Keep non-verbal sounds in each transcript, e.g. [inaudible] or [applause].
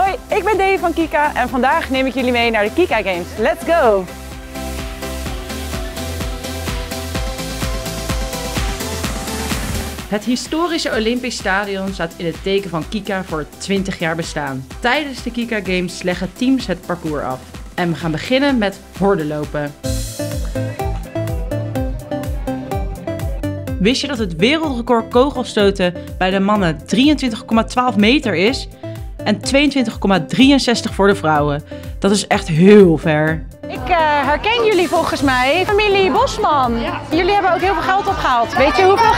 Hoi, ik ben Dave van Kika en vandaag neem ik jullie mee naar de Kika Games. Let's go! Het historische Olympisch Stadion staat in het teken van Kika voor 20 jaar bestaan. Tijdens de Kika Games leggen teams het parcours af. En we gaan beginnen met hordenlopen. Wist je dat het wereldrecord kogelstoten bij de mannen 23,12 meter is? En 22,63 voor de vrouwen. Dat is echt heel ver. Ik uh, herken jullie volgens mij. Familie Bosman. Jullie hebben ook heel veel geld opgehaald. Weet je hoeveel?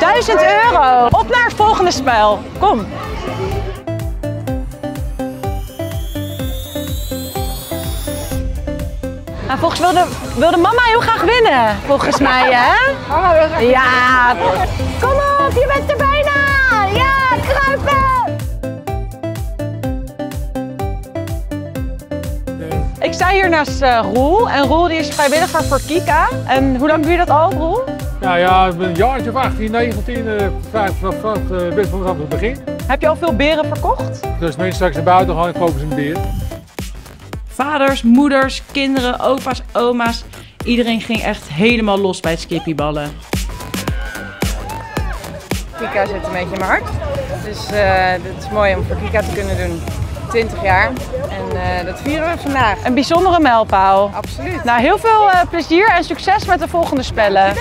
1000 euro. Op naar het volgende spel. Kom. Nou, volgens wilde, wilde mama heel graag winnen, volgens mij, hè? Mama wil graag Ja, kom op, je bent er bijna! Ja, kruipen! Sta hier naast uh, Roel en Roel die is vrijwilliger voor Kika. En hoe lang doe je dat al, Roel? Nou ja, een jaartje of 18, 19, uh, vanaf, uh, best vanaf het begin. Heb je al veel beren verkocht? Dus mensen straks naar buiten gaan en kopen ze een beer. Vaders, moeders, kinderen, opa's, oma's. Iedereen ging echt helemaal los bij het skippyballen. Kika zit een beetje in mijn hart. Dus uh, het is mooi om voor Kika te kunnen doen. 20 jaar. En uh, dat vieren we vandaag. Een bijzondere mijlpaal. Absoluut. Nou, heel veel uh, plezier en succes met de volgende spellen.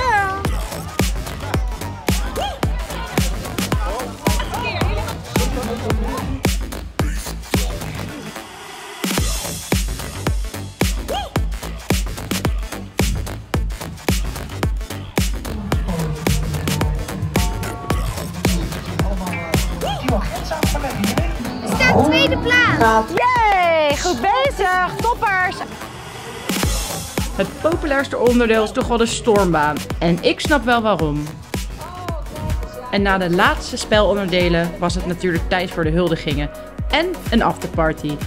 Tweede plaats. Yay, goed bezig, toppers. Het populairste onderdeel is toch wel de stormbaan. En ik snap wel waarom. En na de laatste spelonderdelen was het natuurlijk tijd voor de huldigingen. En een afterparty.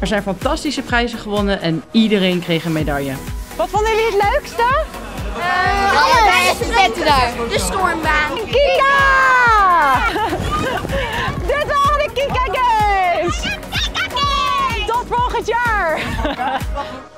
Er zijn fantastische prijzen gewonnen en iedereen kreeg een medaille. Wat vonden jullie het leukste? Uh, Alles! De beste daar. De stormbaan. Kika! De [laughs]